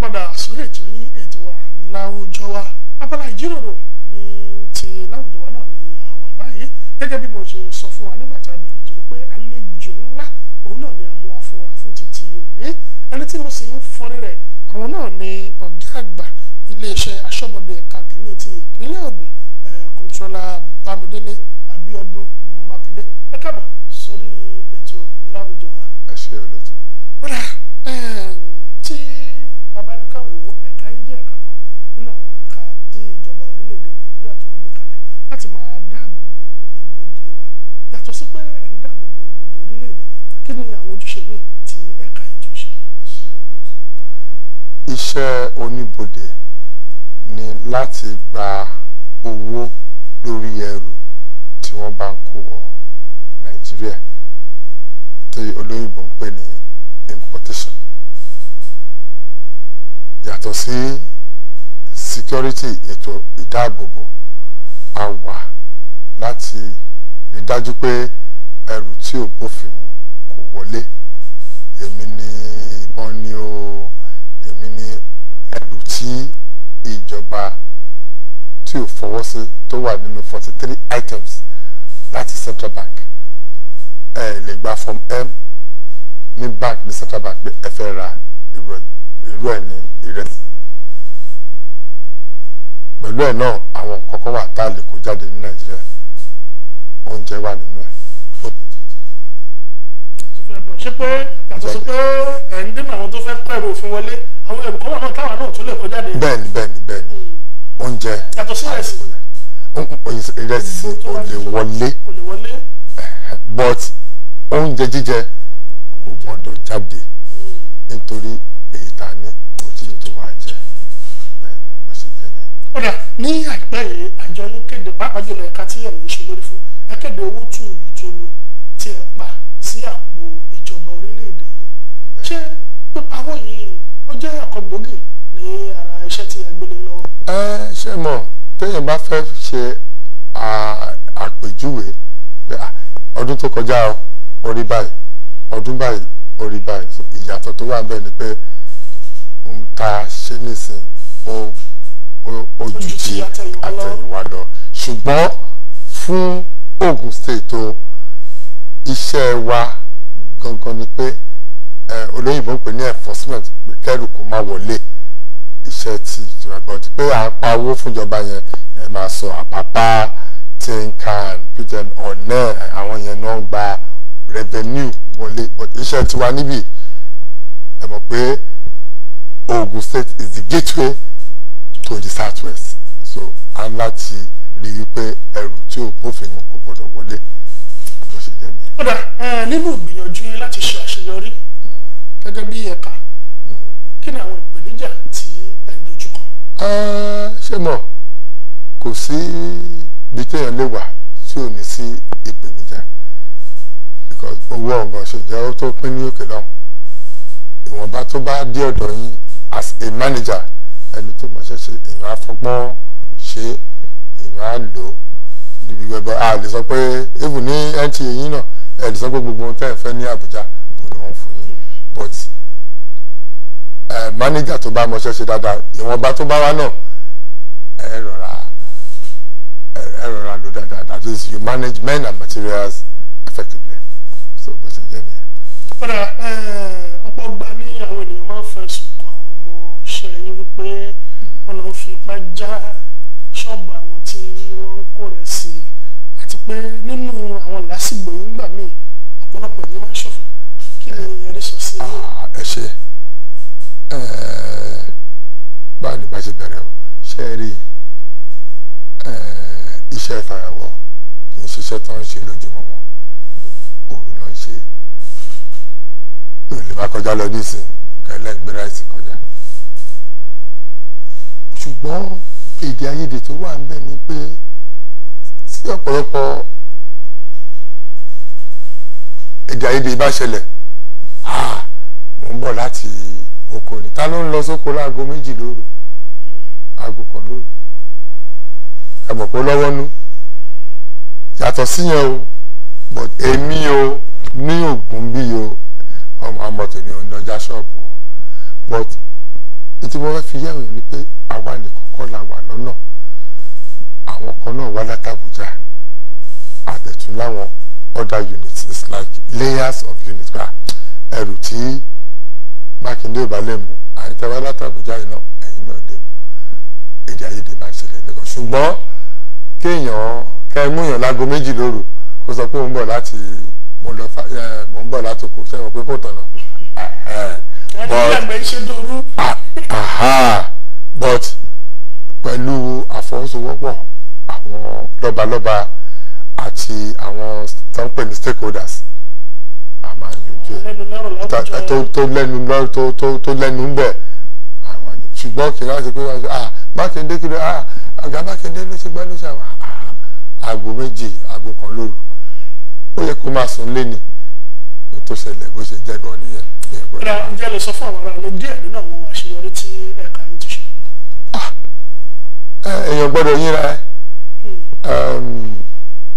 padà sórí ètò yín ètò wa láwùjọ wa. Abala ìjíròrò ní ti láwùjọ wa náà ni a wà báyìí. Gẹ́gẹ́ bí mo ṣe sọ fún wa nígbà tí a bẹ̀rẹ̀ ètò pé àlejò ńlá òun náà ni a mú wa fún wa fún títí òní. Ẹni tí mo sì ń fọrí rẹ̀ àwọn náà ni ọ̀gá àgbà iléeṣẹ́ aṣọ́bodè ẹ̀ka kìíní ti ìpínlẹ̀ Ògùn kọ́ńtrọ́lá Bámidélé Abíọ́dún Mákindé ẹ káàbọ̀ sórí ètò láwùjọ wa. ẹ ṣe olóòtú. Bọ́dà tí abáníkàwò ẹ̀ka yín jẹ́ ẹ̀ka kan nínú àwọn ẹ̀ka tí ìjọba orílẹ̀-èdè Nàìjíríà tí wọ́n gbé kalẹ̀ láti máa dáàbò bo ibodè wa yàtọ̀ sí pé ẹ̀ ń dáàbò bo ibodè orílẹ̀-èdè yìí kí ni àwọn ojúṣe míì tí ẹ̀ka yìí tún ṣe. iṣẹ́ oníbodè ni láti gba owó lórí ẹrù tí wọ́n bá ń kó wọ Nàìjíríà tí olóyìnbó ń pè ní importation. Yàtọ̀ sí security ètò ìdáàbòbò a wà láti rí dájú pé ẹrù tí ò bófin mu kò wọlé èmi ni ìbọn ni o èmi ni ẹrù tí ìjọba tí ò fọwọ́ sí tó wà nínú forty three items láti central bank. Ẹ lè gba form m ní bank ní central bank pé ẹ fẹ́ ra irú ẹ̀ ní ìrẹsì. Pẹ̀lú ẹ̀ náà àwọn nǹkan kan wà tá a lè kó jáde ní nàìjíríà. Oúnjẹ wà nínú ẹ̀. Ṣé pé yàtọ̀ sí pé ẹ̀ ń dènà àwọn tó fẹ́ kọ́ ẹrù òfin wọlé àwọn ẹrù kan wà náà táwa náà tún lè kó jáde. bẹ́ẹ̀ni bẹ́ẹ̀ni bẹ́ẹ̀ni oúnjẹ. Ìrẹsì. Ò lè wọlé. But oúnjẹ jíjẹ kò gbọdọ̀ jáde nítorí èyí tá a ní kò tí ì tó wá jẹ. Bẹ́ẹ̀ni bó ṣe jẹ ní. kódà ní àìpẹ́ yìí àjọ yín kéde pàápàá jùlọ ẹ̀ka tí ẹ̀yin ṣe lórí fún ẹ kéde owó tùlùtùlù tí ẹ pa sí àpò ìjọba orílẹ̀-èdè yìí. Ṣé pípawó yìí ó jẹ́ ọ̀kan gbòógì ní ara iṣẹ́ tí ẹ gbélé lọ́wọ́. Ṣe mọ̀ téèyàn bá fẹ́ ṣe àpèjúwe ọdún tó kọjá orí báyìí ọdún báyìí orí báyìí. Ìyàtọ̀ tó wà bẹ́ẹ̀ ni pé ń ta ṣe nísìn ojú àtẹ̀yìnwá lọ. Ṣùgbọ́n fún Ogun State tó iṣẹ́ wa gangan ni pé olóyìnbó ń pè ní enforcement kẹ́rù kó má wọlé iṣẹ́ tí ìjọba. Gbọ́ ti pé à pa owó fúnjọba yẹn ẹ máa sọ àpápá tinkan pigeon ọ̀nà àwọn yẹn náà gba revenue wọlé. Iṣẹ́ tiwa níbí ẹ mọ̀ pé Ogun State is the gateway to the south west so a ń láti rí i pé ẹrù tí ò bófin mu kò gbọdọ̀ wọlé. Bó ṣe jẹ́ nìyẹn. nínú ìgbìyànjú yín láti ṣe àṣeyọrí gẹ́gẹ́ bí ẹ̀ka kí ni àwọn ìpèníjà tí ẹ̀ ń dojú kọ. ṣé mọ̀ kò sí ibi téèyàn lè wà tí ò ní sí ìpèníjà. Because owó ọ̀gàn ṣèjẹ́ ó tó pín ní òkè lọ́hùn. Ìwọ̀nba tó bá dé ọ̀dọ̀ yín as a manager ẹni tó mọ̀ ṣẹ̀ṣẹ̀ èèyàn afọgbọ́n ṣe èèyàn á lò ó. Níbi gbẹgbẹ a lè sọ pé even ní NTA yín náà ẹ lè sọ pé gbogbo ohun tẹ́ ẹ fẹ́ ní Àbújá òun ni wọ́n fún yín. But manager tó bá mọ̀ ṣẹ̀ṣẹ̀ dáadáa ìwọ̀nba tó bá wá náà ẹ rọra ẹ rọra that is you manage men and materials effectively. So bó ṣe jẹ́ nìyẹn. kódà ọ̀pọ̀ ọgbà ní àwọn ènìyàn máa ń fẹ̀sùn kan àwọn ọmọ ṣe yín wípé wọ́n lọ fi ipá já ṣọ́ọ̀bù àwọn tí wọ́n ń kó rẹ̀ sí àti pé nínú àwọn làásìgbò yín gbà míì ọ̀pọ̀lọpọ̀ ẹ̀mí máa ń ṣòfò kí ni ẹ̀rí sọ sí i. ẹ ṣe báwo ni bá ṣe bẹ̀rẹ̀ o? Ṣe rí iṣẹ́ ìfarahàn ṣiṣẹ́ tó ń ṣe lójúmọ́ wọn òru ṣe. Mi ò kọjá lọ nísìn kẹlẹ́ gbé ráìsì kọjá. Ṣùgbọ́n èdè àìyedè tó wà ń ni pé tí ọ̀pọ̀lọpọ̀ èdè àìyedè bá ṣẹlẹ̀ mò ń bọ̀ láti oko ní ta ló ń lọ sóko láago méjì lóru? Aago kan lóru. Ẹ mọ̀ pé lọ́wọ́ nú yàtọ̀ síyẹn o but èmi o ní Ògùn bí o ọmọ ọmọ tèmi ò ṣọ́ọ̀bù o. But tí wọ́n fẹ́ fi yẹ̀wò ni pé àwa nìkan kọ́ la wà lọ́nà. Àwọn kan náà wá láti Àbújá. Àtẹ̀tún láwọn other units it's like layers of units. Gba ẹrù tí Mákindé ò bá lè mú àyíntẹ́wá láti Àbújá yìí náà lè mú. Èdè àìyedè máa ṣẹlẹ̀ lẹ́kọ̀ọ́ ṣùgbọ́n kéèyàn kẹ́mú yàn lágo méjì lóru kó sọ pé òun bọ̀ láti mo lọ fa ẹ mo ń bọ̀ láti oko. Sẹ́wọ̀n pé kò tọ̀nà. ṣe but pẹ̀lú àfọwọ́sowọ́pọ̀ àwọn lọ́balọ́ba àti àwọn tó ń pè ní stakeholders a máa yanjú ẹ̀ tó lẹ́nu tó lẹ́nu ń bẹ̀ ṣùgbọ́n kì í láti pé ṣe ah Mákindé kí ló ah àga Mákindé ló ṣe gbá ló ṣe àwọn aago méjì aago kan lóru. Ó yẹ kó máa sùn lé ni. Tó ṣẹlẹ̀ bó ṣe jẹ́ gan nìyẹn Ó Ra ǹjẹ́ lè sọ fún àwọn ará díẹ̀ nínú àwọn àṣeyọrí tí ẹ̀ka yín ti ṣe. Ẹ, èèyàn gbọ́dọ̀ yínra ẹ. Um,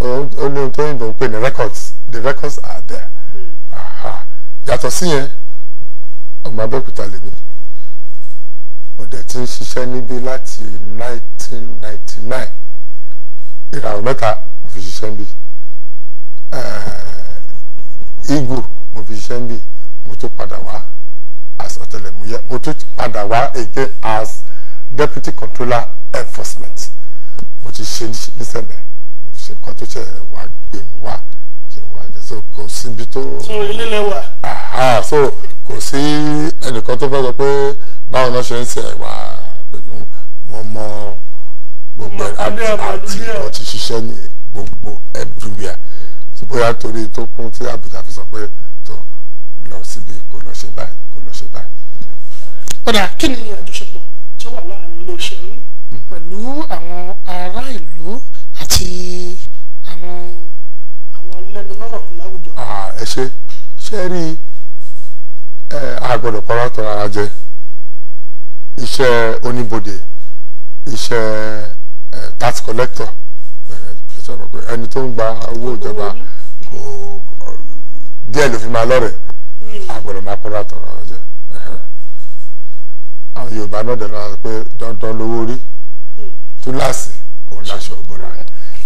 ohun ohun tó yìnbọn ń pè ní records. The records are there. Aha. yàtọ̀ sí yẹn ọmọ Abẹ́òkúta lèmi mo dẹ̀ ti ń ṣiṣẹ́ níbí láti 1999 ìràwọ̀ mẹ́ta mo fi ṣiṣẹ́ níbí. Igu mo fi ṣiṣẹ́ níbí. Mo tún padà wá as ọ̀tẹlẹ̀múyẹ́. Mo tún padà wá again as deputy controller enforcement. Mo ti ṣe nísẹ̀mẹ̀ mo ti ṣe nǹkan tó ṣe wá gbé mi wá. Kí n wá jẹ so kò síbi tó so ilé lẹ́wà aha so kò sí ẹnìkan tó fẹ́ sọ pé báwo náà ṣe ń ṣe ẹ̀wà mo mọ gbogbo àti àti ti ṣiṣẹ́ ní gbogbo everywhere. Tí bóyá torí tó kún tí Àbújá fi sọ pé tó lọ síbi kò lọ ṣe báyìí kò lọ ṣe báyìí. padà kí ni àjọṣepọ̀ tí ó wà láàárín iléeṣẹ́ yín pẹ̀lú àwọn ará ìlú àti àwọn àwọn lẹ́nulọ́rọ̀ láwùjọ. Ẹ ṣe ṣe rí a gbọ́dọ̀ pọrọ tọrọ ara jẹ? Iṣẹ́ oníbodè iṣẹ́ tax collector. Ẹni tó ń gba owó ìjọba kò díẹ̀ ló fi máa lọ́rẹ̀. A gbọ́dọ̀ máa pọrọ tọrọ ara jẹ. Ẹhẹn. àwọn Yorùbá náà dẹ̀ lọ́wọ́ pé dandan lówó rí. Túláàsì òun láṣọ òbúra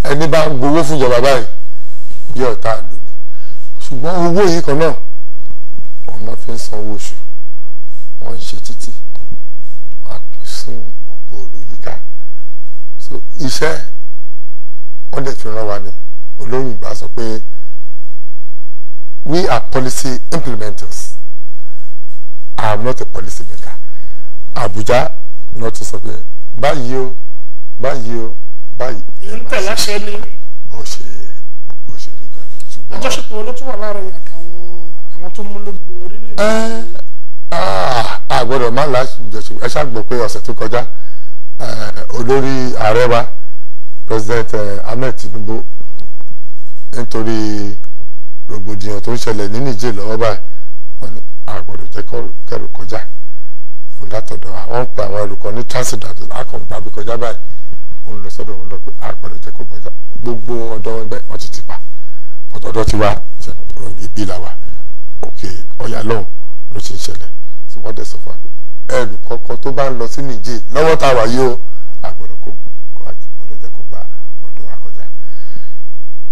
ẹni bá ń gbowó fún ìjọba báyìí bí ọ̀tá ìlú ni. Ṣùgbọ́n owó yìí kan náà ọ̀nà fi ń san owó oṣù wọ́n ń ṣe títì wọ́n á pín fún gbogbo òru yíká so iṣẹ́ wọ́n dẹ̀ fi ràn wá ní olóyìnbá sọ pé we are policy implementers. I am not a policy maker. Abuja náà ti sọ pé báyìí o báyìí o báyìí. Èyí ń tẹ̀lé àṣẹ ní bó ṣe bó ṣe rí ni ṣùgbọ́n. àjọṣepọ̀ ló tún wà láàárín àtàwọn àwọn tó mú lóògbé orílẹ̀-èdè. ẹ ah, a gbọ́dọ̀ má láṣìjọsìn ẹ ṣàgbọ́ pé ọ̀sẹ̀ tó kọjá eh, olórí ààrẹ wa president eh, Ahmed Tinubu nítorí rògbòdìyàn tó ń ṣẹlẹ̀ ní Niger lọ́wọ́ báyìí wọ́n ní a gbọ́dọ̀ jẹ́ kẹ́rù kọjá. Òun látọ̀dọ̀ wa wọ́n ń pe àwọn kan ní transit àti akọ̀ǹgbàbí kọjá báyìí. Òun lọ sọ́dọ̀ wọn lọ pé a gbọ́dọ̀ jẹ́ kó kọjá. Gbogbo ọ̀dọ́ bẹ́ẹ̀ wọ́n ti ti pa. Ọ̀dọ̀ ti wá ibi là wà. Òkè ọ̀yà lọ́hùn ló ti ń ṣẹlẹ̀. Tí wọ́n dẹ̀ sọ fún wa ẹrù kọ̀ọ̀kan tó bá ń lọ sí Niger lọ́wọ́ tá a wà yìí o àgbọ̀dọ̀ kó àgbọ̀dọ̀ jẹ́ kó gba ọ̀dọ̀ wa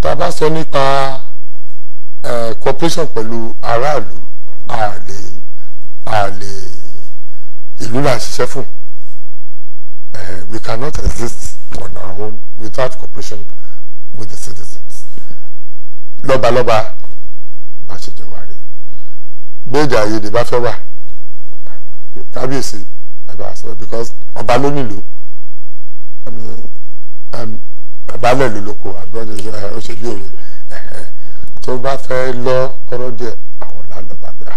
tá a bá sọ nípa cooperation pẹ̀lú aráàlú a lè a lè ìlú là ń ṣiṣẹ́ fún. We cannot exist on our own without cooperation with the citizens. Lọ́balọ́ba bá ṣe jọ wá rí gbéjà ayédè bá fẹ́ wà kábíyèsí ẹ̀bá sọ because ọba ló nílò ẹ̀bálẹ̀ ló lóko àbúrò ó ṣe bí òwe. Tó bá fẹ́ lọ kọ́rọ́ díẹ̀ àwọn lálọ́ba gbà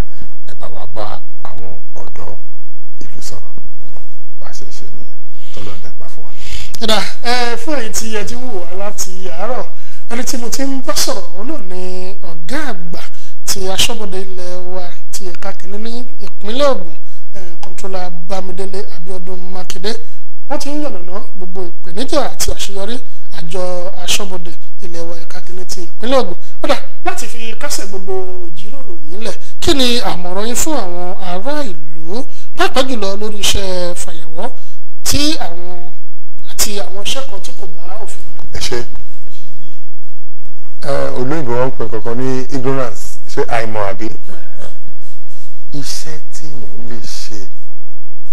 ẹ̀bá wa bá àwọn ọ̀dọ́ ìlú sọ̀rọ̀. Bá ṣe ṣe nìyẹn tó lọ́ọ́ dẹ́gbà fún wa. ìdá ẹ fún èyí tí ẹ ti wù wá láti àárọ̀ ẹni tí mo ti ń bá sọ̀rọ̀ òun náà ni ọ̀gá àgbà ti aṣọ́bodè ilẹ̀ wa ti ẹ̀ka kìíní ní ìpínlẹ̀ Ògùn kọ́ńtólà Bámidélé Abíọ́dún Mákindé. Wọ́n ti ń yànnàná gbogbo ìpèníjà àti àṣeyọrí àjọ aṣọ́bodè ilẹ̀ wa ẹ̀ka kìíní ti ìpínlẹ̀ Ògùn. Kódà láti fi kásẹ̀ gbogbo ìjíròrò yìí lẹ̀ kí ni àmọ̀ràn yín fún àwọn ará ìlú? Pàápàá jùlọ lórí iṣẹ́ fàyàwọ́ tí àwọn àti àwọn iṣẹ́ kan tí kò bá òfin ẹ ṣe olóyìnbó wọn ń pè kankan ní ignorance. Ṣé àìmọ̀ àbí iṣẹ́ tí èèyàn lè ṣe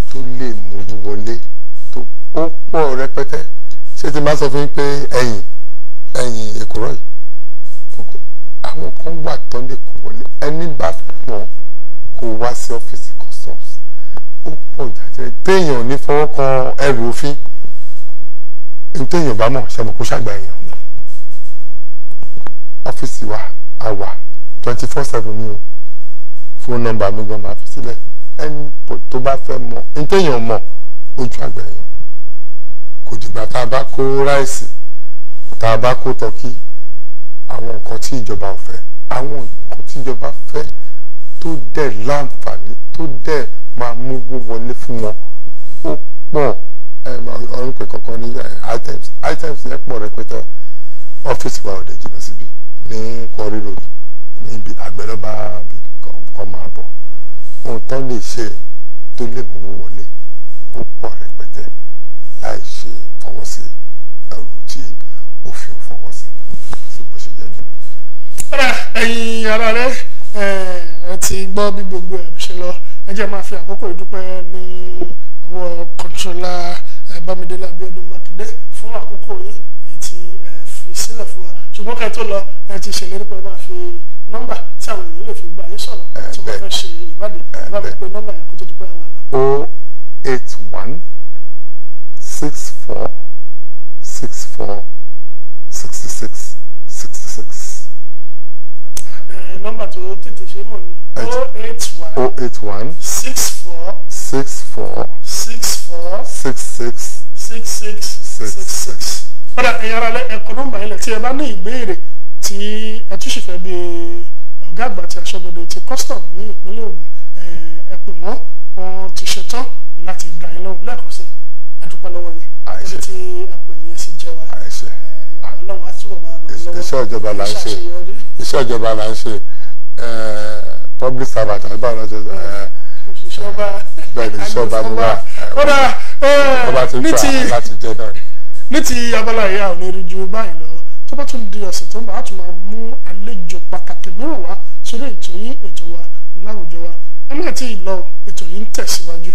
tó lè mú wọlé tó ó pọ̀ rẹpẹtẹ. Ṣé n bá sọ fún yín pé ẹ̀yìn ẹ̀yìn èkúrọ́ yìí àwọn kan wà tó lè kó wọlé. Ẹni bá fẹ́ mọ̀ kó wá sí ọ́fíìsì customs. Ó pọ̀ jàjẹ́ téèyàn ní fọwọ́ kan ẹrù òfin. Ní téèyàn bá mọ̀ kó ṣàgbà èèyàn? Ọ́fíìsì wa a wà twenty four seven ni o fóònù nọ́mbà mi gan máa fi sílẹ̀. Ẹni tó bá fẹ́ mọ̀ ní téèyàn mọ̀ ojú àgbà èèyàn kò dìgbà tá a bá kó ráìsì tá a bá kó tọ́kí àwọn nǹkan tí ìjọba ò fẹ́ àwọn nǹkan tí ìjọba fẹ́ tó dẹ̀ láǹfààní tó dẹ̀ máa mú wọlé fún wọn ó pọ̀. Ọ̀run pè kankan ní items items yẹn pọ̀ rẹpẹtẹ. Ọ́fíìsì wa ò dẹ̀ jìnnà síbi ní Quarry Road níbi àgbẹ̀lọ́ba kan máa bọ̀. Ohun tán lè ṣe tó lè mú wọlé ó pọ̀ rẹpẹtẹ láì ṣe fọwọ́ sí ẹrù tí òfin fọwọ́ sí. Sí bó ṣe jẹ́ ní. ọ̀rẹ́ ẹ̀yin ara rẹ ẹ ti gbọ́ bí gbogbo ẹ̀ ṣe lọ. Ẹ jẹ́ máa fi àkókò ìdúpẹ́ ní ọwọ́ kọ̀ǹtọ́lá Bámidélé Abíọ́dún Mákindé fún àkókò yìí èyí tí ẹ fi sílẹ̀ fún wa. Ṣùgbọ́n ká tó lọ ẹ ti ṣèlérí pé máa fi nọ́mbà tí àwọn èèyàn lè fi gbà yín sọ̀rọ̀ tí wọ́n fẹ́ ṣe ìwádìí ẹ bá mi pe nọ́mbà yẹn kó tó di pé àwọn àlọ́. o eight one six four six four sixty six sixty six nọ́mbà tó tètè ṣe mọ̀ ní o eight one o eight one six four six four six four six six six six six six. padà ẹ̀yin ara lẹ ẹ̀kọ́ nọ́mbà yẹn lẹ̀ tí ẹ bá ní ìbéèrè tí ẹ tún sì fẹ́ bí ọ̀gá àgbà ti aṣọ́bodè ti custom ní ìpínlẹ̀ Ògùn ẹ pè wọ́n wọ́n ti ṣetán láti dá yín lóhùn lẹ́ẹ̀kan sí adúpẹ́ lọ́wọ́ yín. Ẹni tí apè yẹn sì jẹ́ wa. Ọlọ́run á túbọ̀ máa yín lọ́wọ́. Iṣẹ́ ìjọba là ń ṣe. Iṣẹ́ ìjọba là ń ṣe. Public servant àti báwo la ṣe òṣìṣẹ́ ọba bẹ́ẹ̀ ni wà. Ọba ti ti láti jẹ́ náà ní ti abala yìí àwọn onírin ju báyìí lọ tó bá tún di ọ̀sẹ̀ tó ń bọ̀ á tún máa mú àlejò pàtàkì mìíràn wá sórí ètò yín ètò wa láwùjọ wa. Ẹ tí ì lọ ètò yìí ń tẹ̀síwájú